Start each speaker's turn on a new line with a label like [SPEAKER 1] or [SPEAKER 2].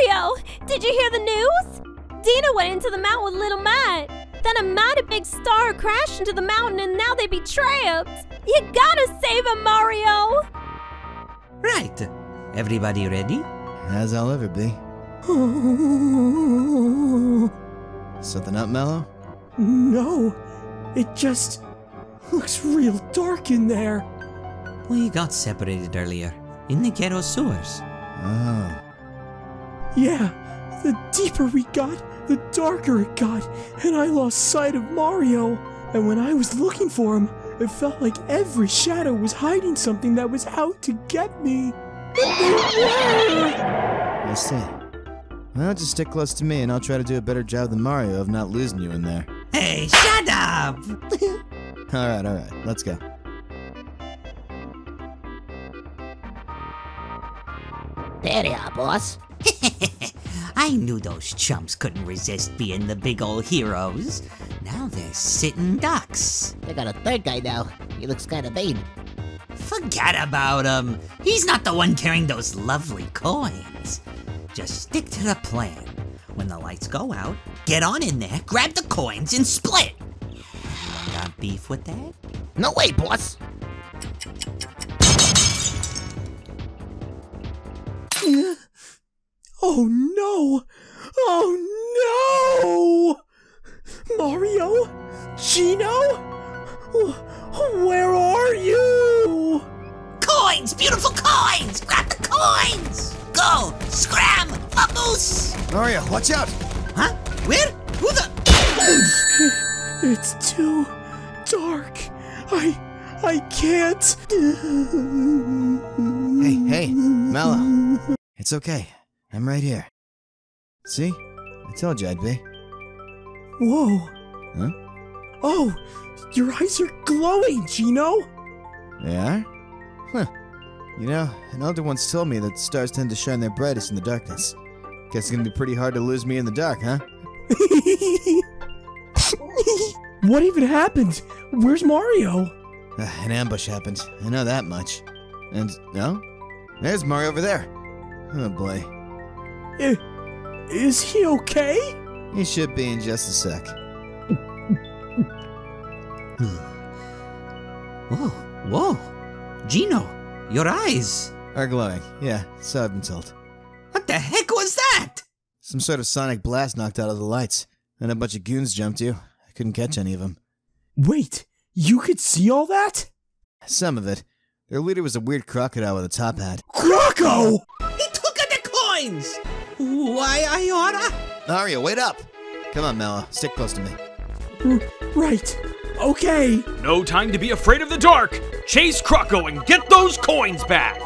[SPEAKER 1] Mario! Did you hear the news? Dyna went into the mountain with little Matt. Then a mighty big star crashed into the mountain and now they be trapped. You gotta save him, Mario!
[SPEAKER 2] Right. Everybody ready?
[SPEAKER 3] As I'll ever be. Something up, Mallow?
[SPEAKER 4] No, it just looks real dark in there.
[SPEAKER 2] We got separated earlier in the Kero Sewers.
[SPEAKER 3] Oh.
[SPEAKER 4] Yeah, the deeper we got, the darker it got, and I lost sight of Mario. And when I was looking for him, it felt like every shadow was hiding something that was out to get me.
[SPEAKER 3] I see. Well, just stick close to me and I'll try to do a better job than Mario of not losing you in there.
[SPEAKER 2] Hey, shut up!
[SPEAKER 3] Alright, alright, let's go.
[SPEAKER 5] There you are, boss.
[SPEAKER 2] I knew those chumps couldn't resist being the big old heroes. Now they're sitting ducks.
[SPEAKER 5] They got a third guy now. He looks kind of mean.
[SPEAKER 2] Forget about him. He's not the one carrying those lovely coins. Just stick to the plan. When the lights go out, get on in there, grab the coins, and split. Got beef with that?
[SPEAKER 5] No way, boss.
[SPEAKER 4] Oh no! Oh no! Mario? Geno? Where are you?
[SPEAKER 2] Coins! Beautiful coins! Grab the coins! Go! Scram! Vamoose!
[SPEAKER 3] Mario, watch out!
[SPEAKER 2] Huh? Where? Who the?
[SPEAKER 4] It's too dark. I I can't.
[SPEAKER 3] Hey, hey, Mallow. It's okay. I'm right here. See? I told you I'd be.
[SPEAKER 4] Whoa.
[SPEAKER 3] Huh?
[SPEAKER 4] Oh, your eyes are glowing, Geno.
[SPEAKER 3] They are? Huh. You know, an elder once told me that stars tend to shine their brightest in the darkness. Guess it's gonna be pretty hard to lose me in the dark, huh?
[SPEAKER 4] what even happened? Where's Mario?
[SPEAKER 3] Uh, an ambush happened. I know that much. And, no? There's Mario over there. Oh boy.
[SPEAKER 4] I- Is he okay?
[SPEAKER 3] He should be in just a sec. Hmm.
[SPEAKER 2] Whoa, whoa. Geno, your eyes.
[SPEAKER 3] Are glowing. Yeah, so I've been told.
[SPEAKER 2] What the heck was that?
[SPEAKER 3] Some sort of sonic blast knocked out of the lights. Then a bunch of goons jumped you. I couldn't catch any of them.
[SPEAKER 4] Wait, you could see all that?
[SPEAKER 3] Some of it. Their leader was a weird crocodile with a top hat.
[SPEAKER 4] Croco!
[SPEAKER 2] He took out the coins! Why, I oughta.
[SPEAKER 3] Mario, wait up! Come on, Mallow. Stick close to me.
[SPEAKER 4] R- right. Okay.
[SPEAKER 6] No time to be afraid of the dark! Chase Croco and get those coins back!